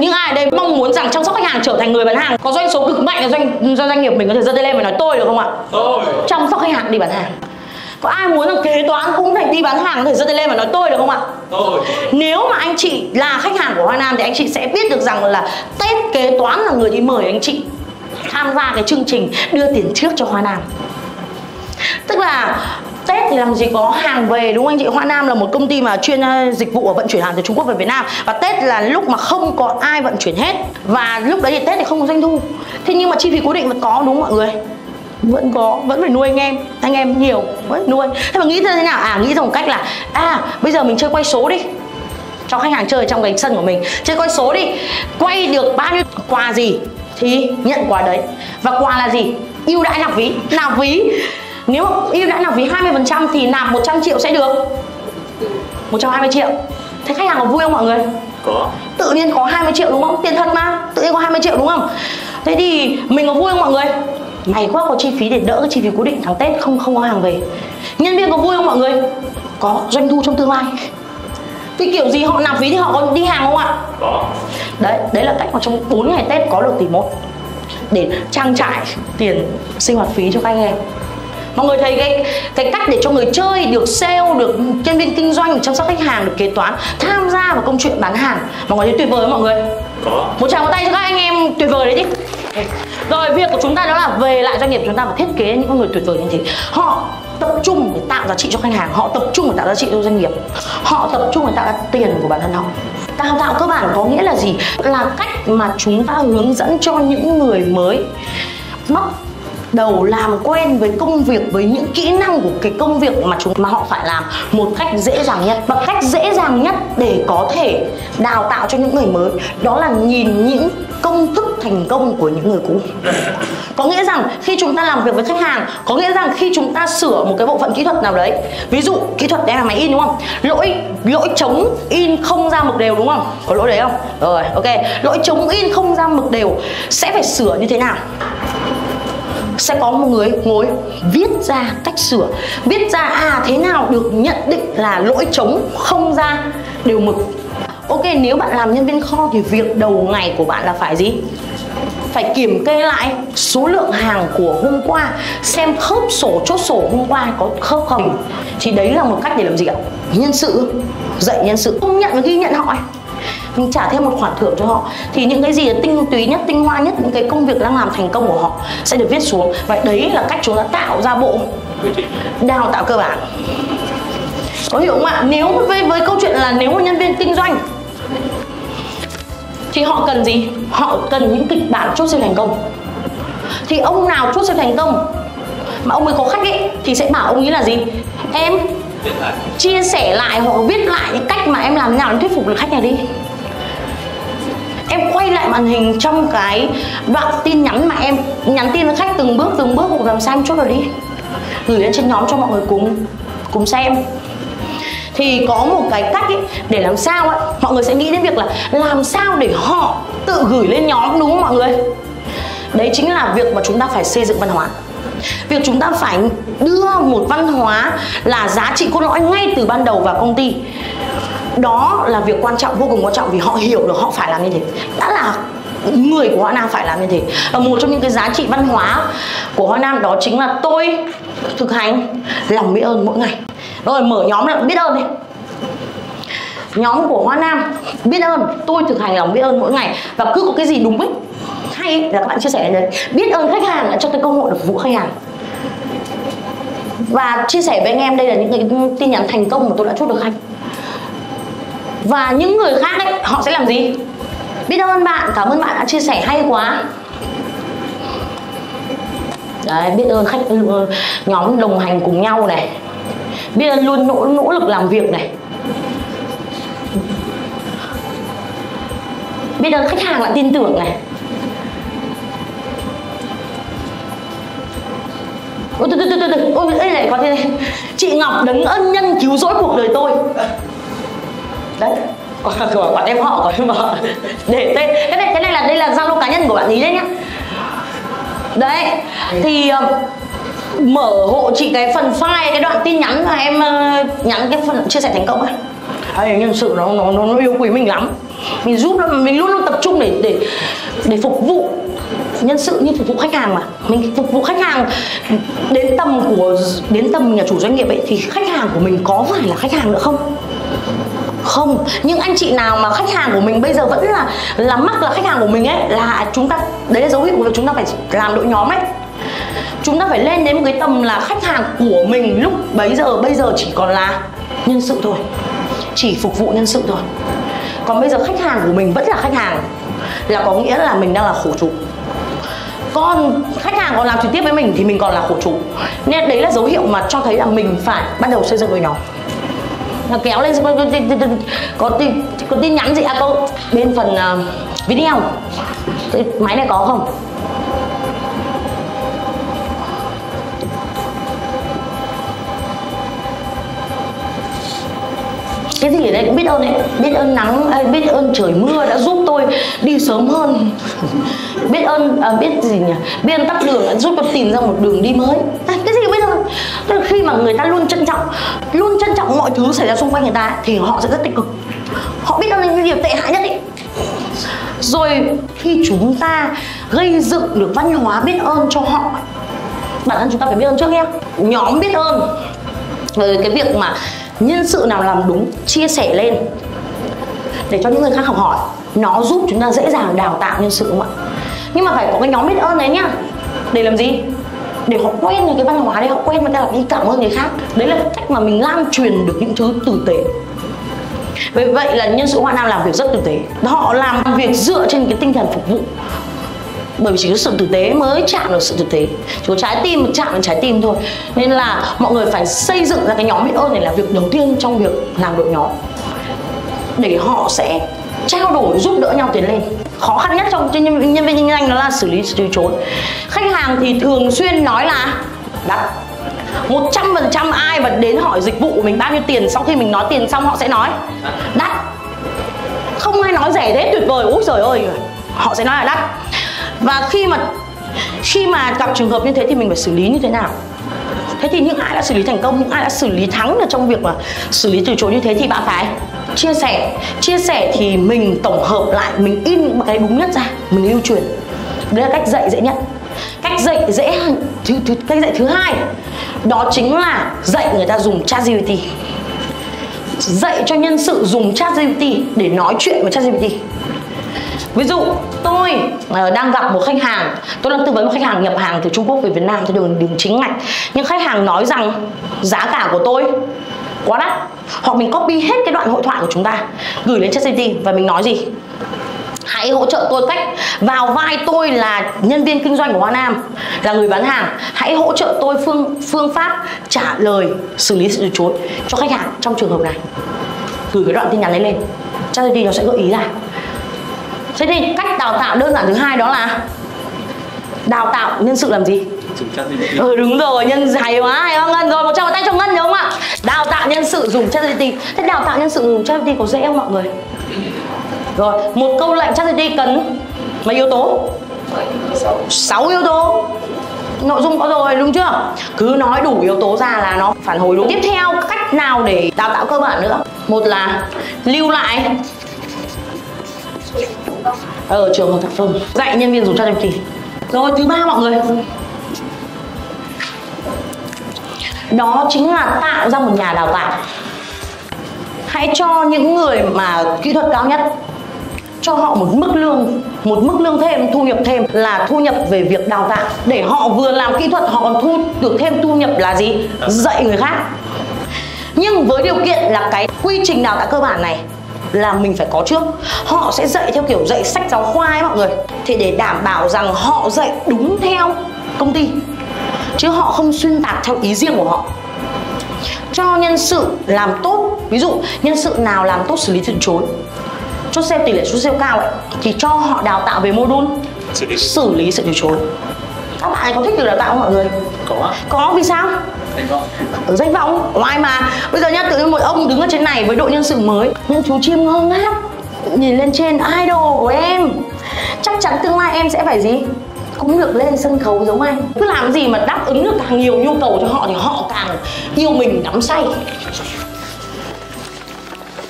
những ai ở đây mong muốn rằng chăm sóc khách hàng trở thành người bán hàng có doanh số cực mạnh là doanh do doanh nghiệp mình có thể giơ tay lên và nói tôi được không ạ? Tôi. Chăm sóc khách hàng đi bán hàng. Có ai muốn rằng kế toán cũng phải đi bán hàng có thể giơ tay lên và nói tôi được không ạ? Tôi. Nếu mà anh chị là khách hàng của Hoa Nam thì anh chị sẽ biết được rằng là Tết kế toán là người đi mời anh chị tham gia cái chương trình đưa tiền trước cho Hoa Nam. Tức là Tết thì làm gì có hàng về, đúng không anh chị? Hoa Nam là một công ty mà chuyên dịch vụ vận chuyển hàng từ Trung Quốc về Việt Nam. Và Tết là lúc mà không có ai vận chuyển hết. Và lúc đấy thì Tết thì không có doanh thu. Thế nhưng mà chi phí cố định vẫn có, đúng không mọi người? vẫn có, vẫn phải nuôi anh em. Anh em nhiều, vẫn nuôi. Thế mà nghĩ thế nào? À nghĩ ra một cách là à bây giờ mình chơi quay số đi. Cho khách hàng chơi trong cái sân của mình. Chơi quay số đi. Quay được bao nhiêu? Quà gì? Thì nhận quà đấy. Và quà là gì? Ưu đãi nạp ví. Nạp ví nếu ưu đãi nạp ví 20% thì nạp 100 triệu sẽ được. 120 triệu. Thế khách hàng có vui không mọi người? Có. Tự nhiên có 20 triệu đúng không? Tiền thật mà. Tự nhiên có 20 triệu đúng không? Thế thì mình có vui không mọi người? May quá có chi phí để đỡ cái chi phí cố định tháng tết? Không không có hàng về. Nhân viên có vui không mọi người? Có doanh thu trong tương lai. Thì kiểu gì họ nạp ví thì họ có đi hàng không ạ? Có. Đấy đấy là cách mà trong 4 ngày tết có được tỷ một. Để trang trải tiền sinh hoạt phí cho các anh em mọi người thấy cái cái cách để cho người chơi được sale được nhân viên kinh doanh được chăm sóc khách hàng được kế toán tham gia vào công chuyện bán hàng. Mọi người thấy tuyệt vời không mọi người? Có. Một tràng tay cho các anh em tuyệt vời đấy chứ rồi việc của chúng ta đó là về lại doanh nghiệp chúng ta và thiết kế những con người tuyệt vời như thế. Họ tập trung để tạo giá trị cho khách hàng. Họ tập trung để tạo giá trị cho doanh nghiệp. Họ tập trung để tạo ra tiền của bản thân họ. Đào tạo cơ bản có nghĩa là gì? Là cách mà chúng ta hướng dẫn cho những người mới đầu làm quen với công việc, với những kỹ năng của cái công việc mà chúng, mà họ phải làm một cách dễ dàng nhất và cách dễ dàng nhất để có thể đào tạo cho những người mới. Đó là nhìn những công thức thành công của những người cũ. Có nghĩa rằng khi chúng ta làm việc với khách hàng, có nghĩa rằng khi chúng ta sửa một cái bộ phận kỹ thuật nào đấy, ví dụ kỹ thuật đây là máy in đúng không? Lỗi lỗi chống in không ra mực đều đúng không? Có lỗi đấy không? Rồi, ok. Lỗi chống in không ra mực đều sẽ phải sửa như thế nào? Sẽ có một người ngồi viết ra cách sửa. Viết ra à thế nào được nhận định là lỗi trống, không ra, đều mực. Ok, nếu bạn làm nhân viên kho thì việc đầu ngày của bạn là phải gì? Phải kiểm kê lại số lượng hàng của hôm qua, xem khớp sổ, chốt sổ hôm qua có khớp không. Thì đấy là một cách để làm gì ạ? Nhân sự. Dạy nhân sự. Công nhận và ghi nhận họ. ấy mình trả thêm một khoản thưởng cho họ. Thì những cái gì tinh túy nhất, tinh hoa nhất, những cái công việc đang làm thành công của họ sẽ được viết xuống. Và đấy là cách chúng ta tạo ra bộ đào tạo cơ bản. Có hiểu không ạ? Nếu với với câu chuyện là nếu một nhân viên kinh doanh thì họ cần gì? Họ cần những kịch bản chốt sale thành công. Thì ông nào chốt sale thành công mà ông ấy có khách ấy, thì sẽ bảo ông ấy là gì? Em chia sẻ lại hoặc viết lại những cách mà em làm thế nào để thuyết phục được khách này đi em quay lại màn hình trong cái đoạn tin nhắn mà em nhắn tin với khách từng bước từng bước làm sao em chốt rồi đi. Gửi lên trên nhóm cho mọi người cùng cùng xem. Thì có một cái cách ấy, để làm sao ấy, mọi người sẽ nghĩ đến việc là làm sao để họ tự gửi lên nhóm đúng không mọi người? Đấy chính là việc mà chúng ta phải xây dựng văn hóa. Việc chúng ta phải đưa một văn hóa là giá trị cốt lõi ngay từ ban đầu vào công ty đó là việc quan trọng, vô cùng quan trọng vì họ hiểu được họ phải làm như thế. Đã là người của Hoa Nam phải làm như thế. Và một trong những cái giá trị văn hóa của Hoa Nam đó chính là tôi thực hành lòng biết ơn mỗi ngày. Rồi mở nhóm là biết ơn đi. Nhóm của Hoa Nam, biết ơn, tôi thực hành lòng biết ơn mỗi ngày. Và cứ có cái gì đúng ấy, hay là các bạn chia sẻ đấy biết ơn khách hàng đã cho tôi cơ hội được phục vụ khách hàng. Và chia sẻ với anh em đây là những cái tin nhắn thành công mà tôi đã chốt được khách và những người khác ấy họ sẽ làm gì? Biết ơn bạn cảm ơn bạn đã chia sẻ hay quá. Đấy biết ơn khách ừ, nhóm đồng hành cùng nhau này. Biết ơn luôn nỗ nỗ lực làm việc này. Biết ơn khách hàng đã tin tưởng này. Ôi, từ từ từ từ ôi đây này có thế này. Chị ngọc đấng ân nhân cứu rỗi cuộc đời tôi đấy. Của bọn em họ của mà để tên cái này cái này là đây là zalo cá nhân của bạn ý đấy nhá. Đấy thì ờ, mở hộ chị cái phần file cái đoạn tin nhắn mà em ờ, nhắn cái phần chia sẻ thành công ấy ấy nhân sự nó, nó nó yêu quý mình lắm. Mình giúp nó mình luôn luôn tập trung để để để phục vụ nhân sự như phục vụ khách hàng mà. Mình phục vụ khách hàng đến tầm của đến tầm nhà chủ doanh nghiệp ấy thì khách hàng của mình có phải là khách hàng nữa không? Không, nhưng anh chị nào mà khách hàng của mình bây giờ vẫn là là mắc là khách hàng của mình ấy, là chúng ta, đấy là dấu hiệu của việc chúng ta phải làm đội nhóm ấy. Chúng ta phải lên đến một cái tầm là khách hàng của mình lúc bấy giờ, bây giờ chỉ còn là nhân sự thôi. Chỉ phục vụ nhân sự thôi. Còn bây giờ khách hàng của mình vẫn là khách hàng, là có nghĩa là mình đang là khổ chủ. Còn khách hàng còn làm trực tiếp với mình thì mình còn là khổ chủ. Nên đấy là dấu hiệu mà cho thấy là mình phải bắt đầu xây dựng đội nhóm kéo lên có, có, có, có, tin nhắn gì? À cô bên phần uh, video. Máy này có không? Cái gì ở đây cũng biết ơn đấy. Biết ơn nắng à, biết ơn trời mưa đã giúp tôi đi sớm hơn. Biết ơn à, biết gì nhỉ? Biết ơn tắt đường đã giúp tôi tìm ra một đường đi mới. À, cái khi mà người ta luôn trân trọng, luôn trân trọng mọi thứ xảy ra xung quanh người ta thì họ sẽ rất tích cực. Họ biết ơn những điều tệ hại nhất ấy rồi khi chúng ta gây dựng được văn hóa biết ơn cho họ, bản thân chúng ta phải biết ơn trước nhé. Nhóm biết ơn. Rồi cái việc mà nhân sự nào làm đúng, chia sẻ lên, để cho những người khác học hỏi, nó giúp chúng ta dễ dàng đào tạo nhân sự không ạ? Nhưng mà phải có cái nhóm biết ơn đấy nhá. Để làm gì? Để họ quen với cái văn hóa đấy họ quen với cái đi cảm ơn người khác. Đấy là cách mà mình lan truyền được những thứ tử tế. Vì vậy là nhân sự Hoa Nam làm việc rất tử tế. Họ làm việc dựa trên cái tinh thần phục vụ. Bởi vì chỉ có sự tử tế mới chạm được sự tử tế. Chỉ có trái tim, chạm được trái tim thôi. Nên là mọi người phải xây dựng ra cái nhóm biết ơn này là việc đầu tiên trong việc làm đội nhóm. Để họ sẽ trao đổi, giúp đỡ nhau tiến lên khó khăn nhất trong nhân, nhân viên kinh doanh đó là xử lý từ chối khách hàng thì thường xuyên nói là đắt một trăm phần trăm ai mà đến hỏi dịch vụ của mình bao nhiêu tiền sau khi mình nói tiền xong họ sẽ nói. Đắt không ai nói rẻ thế tuyệt vời. Úi trời ơi. Họ sẽ nói là đắt và khi mà khi mà gặp trường hợp như thế thì mình phải xử lý như thế nào? Thế thì những ai đã xử lý thành công những ai đã xử lý thắng được trong việc mà xử lý từ chối như thế thì bạn phải chia sẻ. Chia sẻ thì mình tổng hợp lại mình in những cái đúng nhất ra mình lưu truyền. Đấy là cách dạy dễ nhất. Cách dạy dễ thứ, thứ cách dạy thứ hai đó chính là dạy người ta dùng chat GPT dạy cho nhân sự dùng chat GPT để nói chuyện với chat GPT ví dụ, tôi ờ, đang gặp một khách hàng, tôi đang tư vấn một khách hàng nhập hàng từ trung quốc về việt nam, theo đường đường chính ngạch. Nhưng khách hàng nói rằng giá cả của tôi quá đắt hoặc mình copy hết cái đoạn hội thoại của chúng ta, gửi lên ChatGPT và mình nói gì? Hãy hỗ trợ tôi cách vào vai tôi là nhân viên kinh doanh của Hoa Nam, là người bán hàng. Hãy hỗ trợ tôi phương phương pháp trả lời, xử lý sự từ chối cho khách hàng trong trường hợp này. Gửi cái đoạn tin nhắn đấy lên, ChatGPT nó sẽ gợi ý ra thế thì cách đào tạo đơn giản thứ hai đó là đào tạo nhân sự làm gì? Ừ đúng rồi nhân hay quá hay không ngân rồi một tràng tay cho ngân đúng không ạ? Đào tạo nhân sự dùng ChatGPT thế đào tạo nhân sự dùng ChatGPT có dễ không mọi người? Rồi một câu lệnh ChatGPT cần mấy yếu tố? 6 yếu tố. Nội dung có rồi đúng chưa? Cứ nói đủ yếu tố ra là nó phản hồi đúng. Tiếp theo cách nào để đào tạo cơ bản nữa? Một là lưu lại ở trường hợp thực phẩm dạy nhân viên dùng chat GPT rồi, thứ ba mọi người. Đó chính là tạo ra một nhà đào tạo. Hãy cho những người mà kỹ thuật cao nhất, cho họ một mức lương, một mức lương thêm, thu nhập thêm là thu nhập về việc đào tạo. Để họ vừa làm kỹ thuật, họ còn thu được thêm thu nhập là gì? Dạy người khác. Nhưng với điều kiện là cái quy trình đào tạo cơ bản này là mình phải có trước. Họ sẽ dạy theo kiểu dạy sách giáo khoa ấy mọi người. Thì để đảm bảo rằng họ dạy đúng theo công ty. Chứ họ không xuyên tạc theo ý riêng của họ. Cho nhân sự làm tốt ví dụ nhân sự nào làm tốt xử lý từ chối cho xem tỷ lệ số sale cao ấy thì cho họ đào tạo về module xử lý. sự từ chối các bạn có thích được đào tạo không mọi người? Có. Có vì sao ở danh vọng. Oai mà. Bây giờ nhá, tự nhiên một ông đứng ở trên này với đội nhân sự mới. Nhưng chú chim ngơ ngác nhìn lên trên, idol của em. Chắc chắn tương lai em sẽ phải gì? Cũng được lên sân khấu giống anh. Cứ làm gì mà đáp ứng được càng nhiều nhu cầu cho họ thì họ càng yêu mình, đắm say.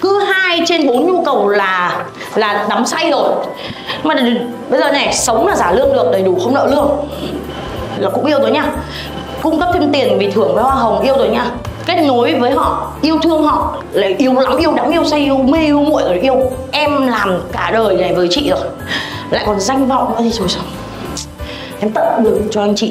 Cứ hai trên bốn nhu cầu là là đắm say rồi. Mà bây giờ này, sống là giả lương được, đầy đủ không nợ lương. Là cũng yêu rồi nha cung cấp thêm tiền vì thưởng với hoa hồng, yêu rồi nha. Kết nối với họ, yêu thương họ lại yêu lắm, yêu đắm, yêu say, yêu mê, yêu muội rồi yêu. Em làm cả đời này với chị rồi. Lại còn danh vọng nữa thì trời sao? Em tận được cho anh chị.